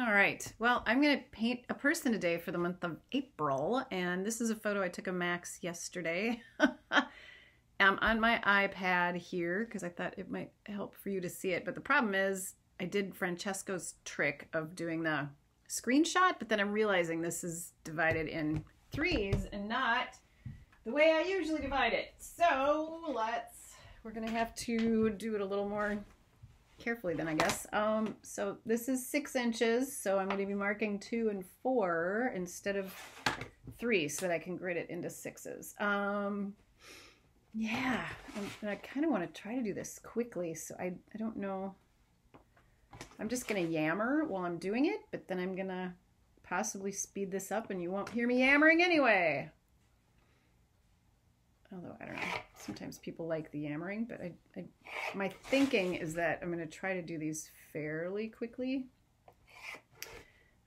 All right. Well, I'm going to paint a person today for the month of April. And this is a photo I took of Max yesterday. I'm on my iPad here because I thought it might help for you to see it. But the problem is I did Francesco's trick of doing the screenshot, but then I'm realizing this is divided in threes and not the way I usually divide it. So let's, we're going to have to do it a little more carefully then, I guess. Um, so this is six inches, so I'm going to be marking two and four instead of three so that I can grid it into sixes. Um, yeah, and I kind of want to try to do this quickly, so I, I don't know. I'm just going to yammer while I'm doing it, but then I'm going to possibly speed this up and you won't hear me yammering anyway. Although, I don't know sometimes people like the yammering, but I, I my thinking is that I'm going to try to do these fairly quickly.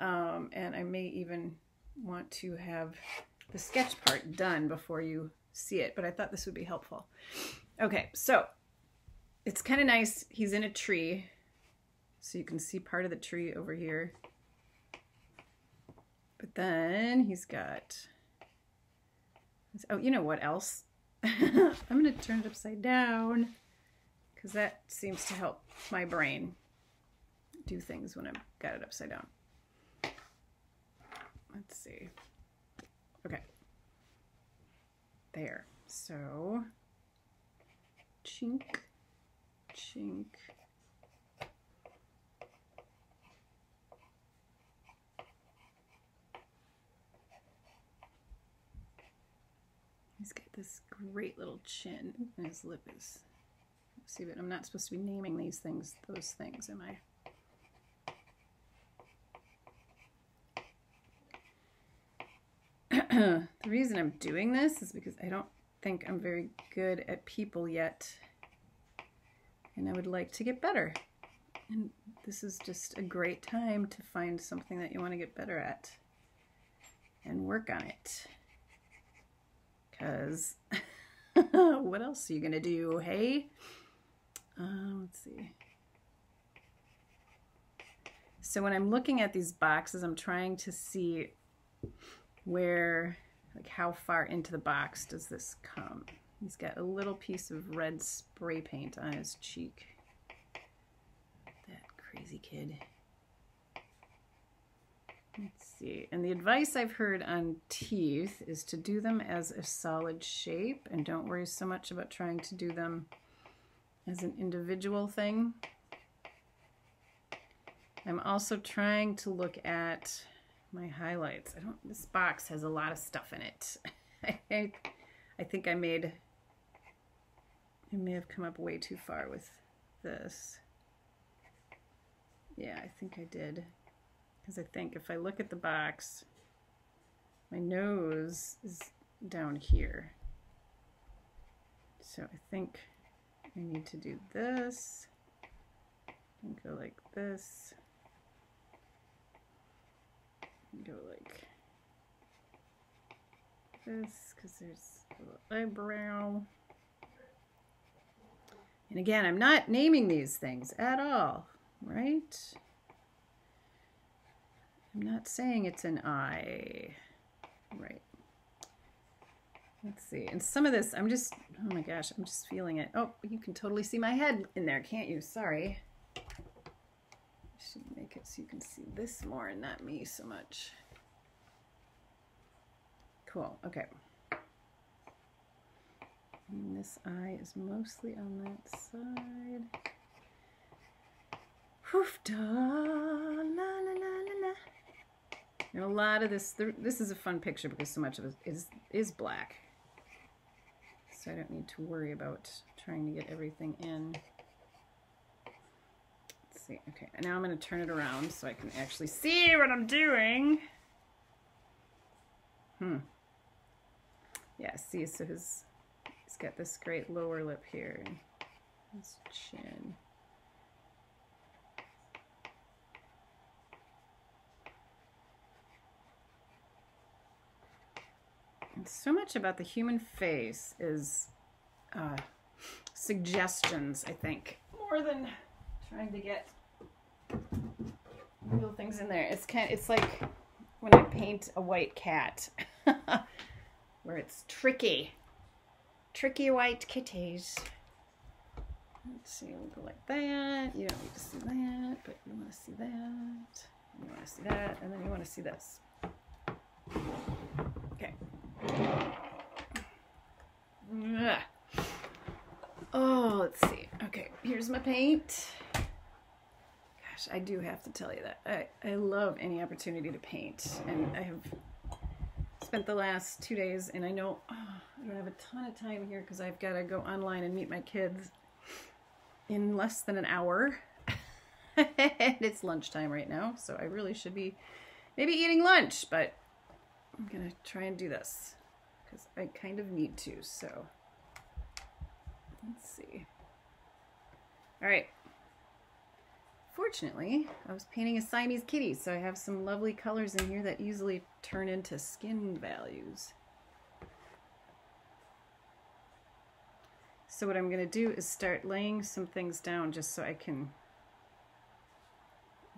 Um, and I may even want to have the sketch part done before you see it, but I thought this would be helpful. Okay, so it's kind of nice. He's in a tree, so you can see part of the tree over here. But then he's got, oh, you know what else? I'm going to turn it upside down because that seems to help my brain do things when I've got it upside down. Let's see. Okay. There. So, chink, chink. This great little chin, and his lip is. See, but I'm not supposed to be naming these things, those things, am I? the reason I'm doing this is because I don't think I'm very good at people yet, and I would like to get better. And this is just a great time to find something that you want to get better at and work on it. Because what else are you going to do, hey? Uh, let's see. So when I'm looking at these boxes, I'm trying to see where, like how far into the box does this come? He's got a little piece of red spray paint on his cheek. That crazy kid. Let's see. And the advice I've heard on teeth is to do them as a solid shape and don't worry so much about trying to do them as an individual thing. I'm also trying to look at my highlights. I don't, this box has a lot of stuff in it. I, I think I made, I may have come up way too far with this. Yeah, I think I did. Because I think if I look at the box, my nose is down here. So I think I need to do this and go like this. Go like this because there's a little eyebrow. And again, I'm not naming these things at all, right? I'm not saying it's an eye. Right. Let's see. And some of this, I'm just, oh my gosh, I'm just feeling it. Oh, you can totally see my head in there, can't you? Sorry. I should make it so you can see this more and not me so much. Cool, okay. And this eye is mostly on that side. Poof da, la la la la la. And a lot of this, this is a fun picture because so much of it is, is black. So I don't need to worry about trying to get everything in. Let's see, okay, and now I'm gonna turn it around so I can actually see what I'm doing. Hmm. Yeah, see, so his, he's got this great lower lip here, his chin. So much about the human face is uh, suggestions, I think, more than trying to get little things in there. It's kind. Of, it's like when I paint a white cat, where it's tricky, tricky white kitties. Let's see, we'll go like that. You don't need to see that, but you want to see that. You want to see that, and then you want to see this. Okay. Oh, let's see. Okay, here's my paint. Gosh, I do have to tell you that. I, I love any opportunity to paint. And I have spent the last two days, and I know oh, I don't have a ton of time here because I've got to go online and meet my kids in less than an hour. and it's lunchtime right now, so I really should be maybe eating lunch, but I'm going to try and do this because I kind of need to, so let's see. All right. Fortunately, I was painting a Siamese kitty, so I have some lovely colors in here that easily turn into skin values. So what I'm going to do is start laying some things down just so I can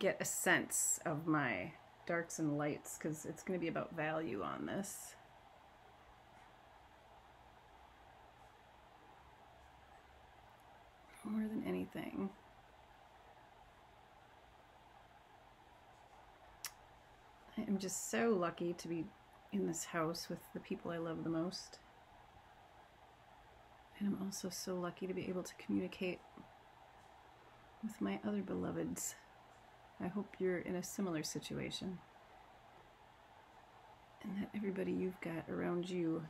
get a sense of my darks and lights because it's going to be about value on this. More than anything. I am just so lucky to be in this house with the people I love the most. And I'm also so lucky to be able to communicate with my other beloveds. I hope you're in a similar situation. And that everybody you've got around you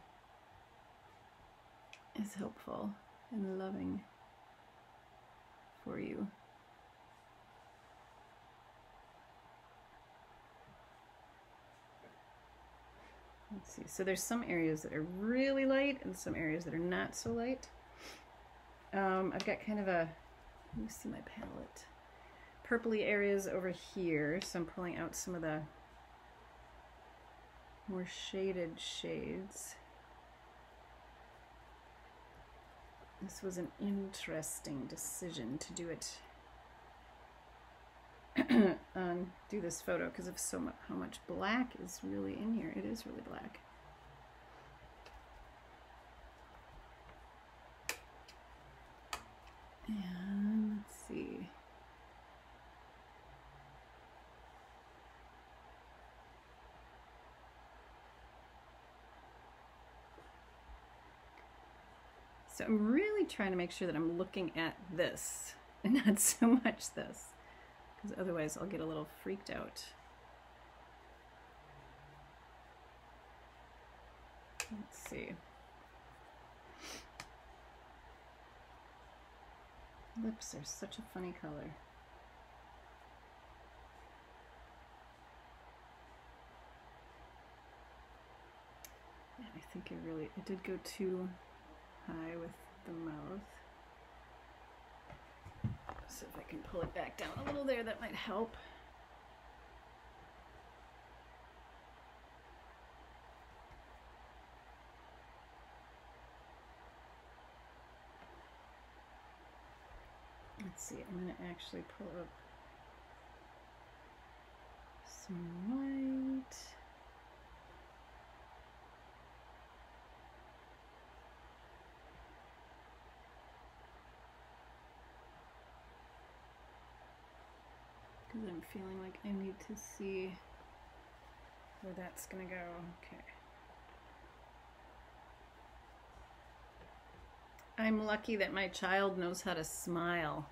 is helpful and loving for you. Let's see. So there's some areas that are really light and some areas that are not so light. Um, I've got kind of a, let me see my palette, purpley areas over here. So I'm pulling out some of the more shaded shades. This was an interesting decision to do it um, do this photo because of so much how much black is really in here. It is really black. And let's see. So I'm really trying to make sure that I'm looking at this and not so much this because otherwise I'll get a little freaked out. Let's see. Lips are such a funny color. I think I really, I did go too high with the mouth. So if I can pull it back down a little there, that might help. Let's see, I'm going to actually pull up some white. Because I'm feeling like I need to see where that's gonna go. Okay. I'm lucky that my child knows how to smile.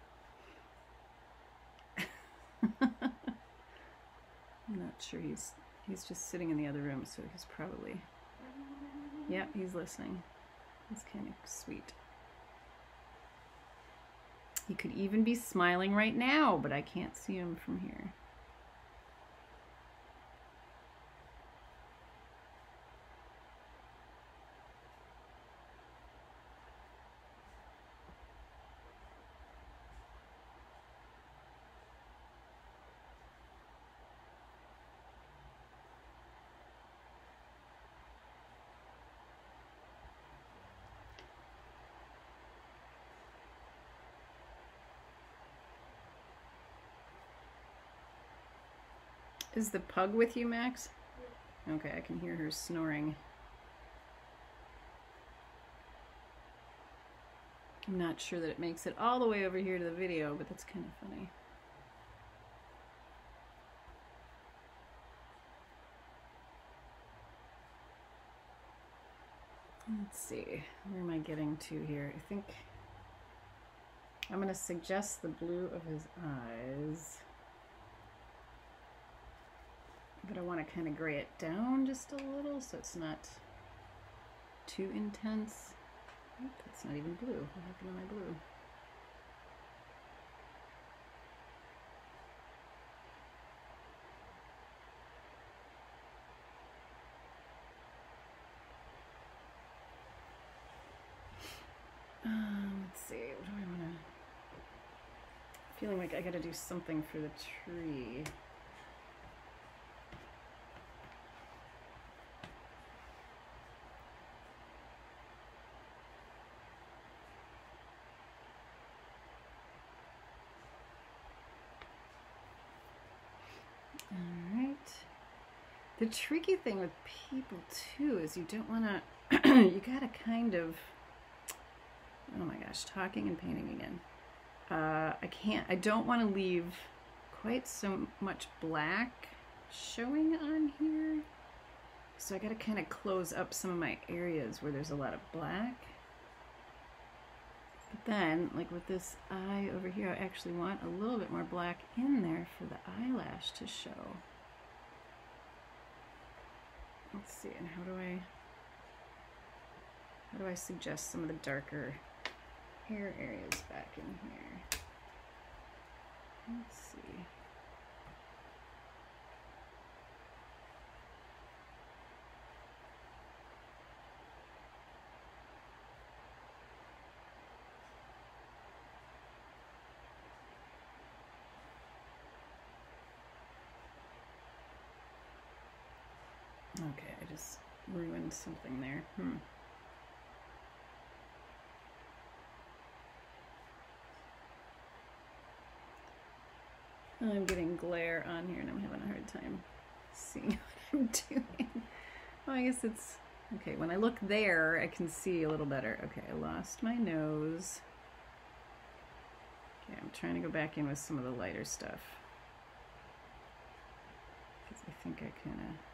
I'm not sure he's he's just sitting in the other room, so he's probably yeah, he's listening. He's kind of sweet. He could even be smiling right now, but I can't see him from here. Is the pug with you, Max? Okay, I can hear her snoring. I'm not sure that it makes it all the way over here to the video, but that's kind of funny. Let's see, where am I getting to here? I think I'm going to suggest the blue of his eyes. But I want to kind of gray it down just a little so it's not too intense. Oop, that's not even blue. What happened to my blue? Um, let's see, what do I want to... Feeling like I gotta do something for the tree. The tricky thing with people too is you don't want to, you gotta kind of, oh my gosh, talking and painting again. Uh, I can't, I don't want to leave quite so much black showing on here. So I gotta kind of close up some of my areas where there's a lot of black. But then, like with this eye over here, I actually want a little bit more black in there for the eyelash to show. Let's see, and how do I, how do I suggest some of the darker hair areas back in here? Let's see. Okay, I just ruined something there. Hmm. I'm getting glare on here and I'm having a hard time seeing what I'm doing. Well, I guess it's... Okay, when I look there, I can see a little better. Okay, I lost my nose. Okay, I'm trying to go back in with some of the lighter stuff. Because I think I kind of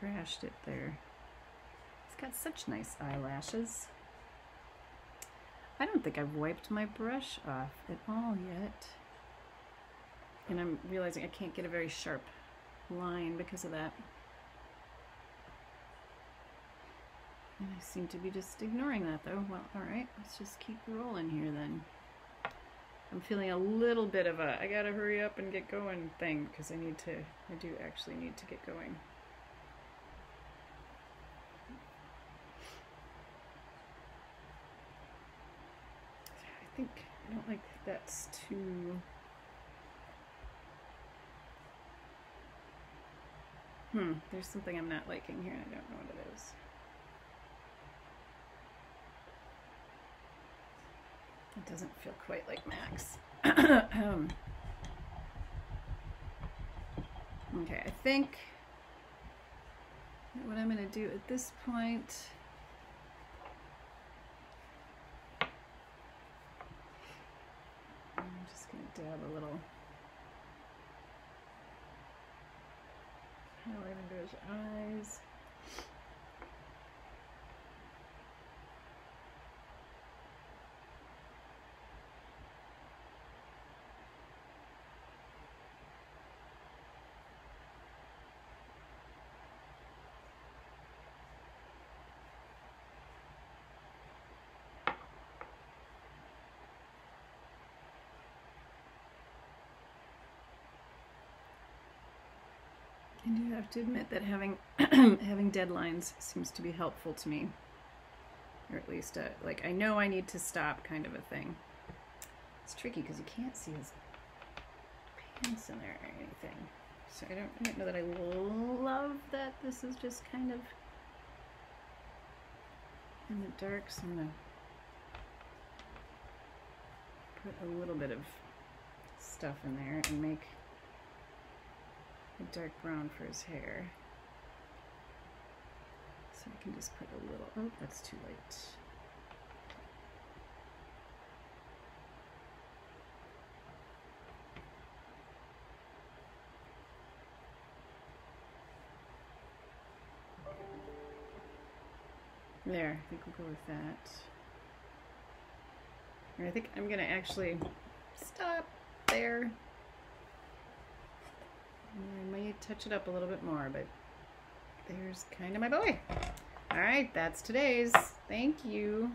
trashed it there. It's got such nice eyelashes. I don't think I've wiped my brush off at all yet. And I'm realizing I can't get a very sharp line because of that. And I seem to be just ignoring that though. Well, alright, let's just keep rolling here then. I'm feeling a little bit of a I gotta hurry up and get going thing because I need to, I do actually need to get going. Think, I don't like that's too... Hmm, there's something I'm not liking here and I don't know what it is. It doesn't feel quite like Max. um, okay, I think what I'm going to do at this point dab a little highlight under his eyes. Have to admit that having having deadlines seems to be helpful to me, or at least uh, like I know I need to stop, kind of a thing. It's tricky because you can't see his pants in there or anything, so I don't, I don't know that I love that this is just kind of in the dark. So I'm gonna put a little bit of stuff in there and make a dark brown for his hair. So I can just put a little, oh, that's too light. There, I think we'll go with that. I think I'm gonna actually stop there. I may touch it up a little bit more, but there's kind of my boy. All right, that's today's. Thank you.